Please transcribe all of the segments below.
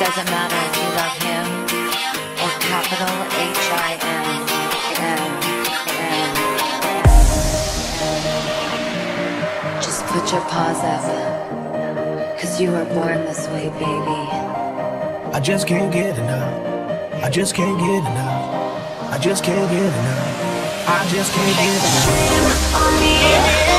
doesn't matter if you love him or capital H I M M M M. Just put your paws up. Cause you were born this way, baby. I just can't get enough. I just can't get enough. I just can't get enough. I just can't get enough.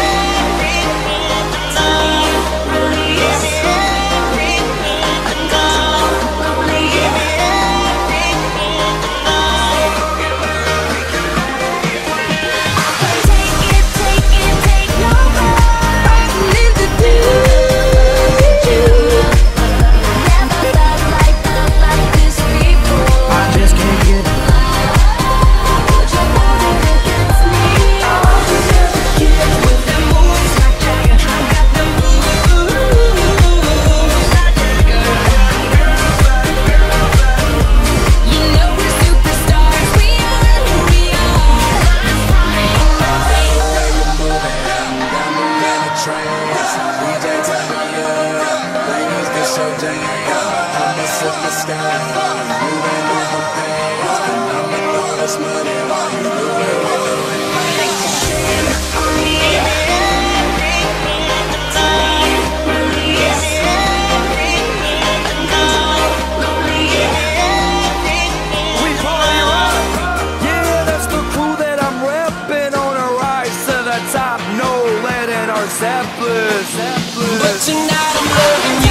Top. No lead our Zeppelin. But tonight I'm loving you.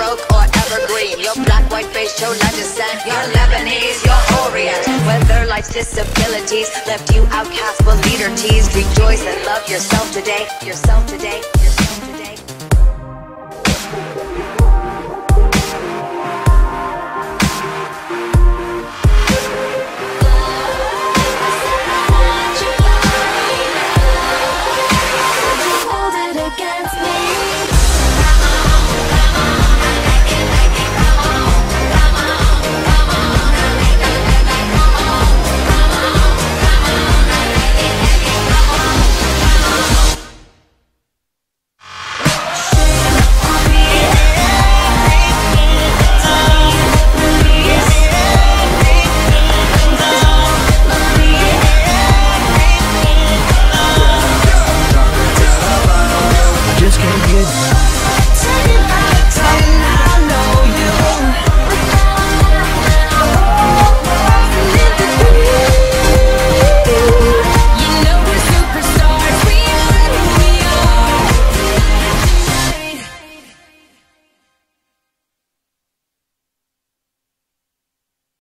Broke or evergreen, your black, white face, chola descent, you're Lebanese, you're Orient. Whether life's disabilities left you outcast, but leader teased, rejoice and love yourself today, yourself today.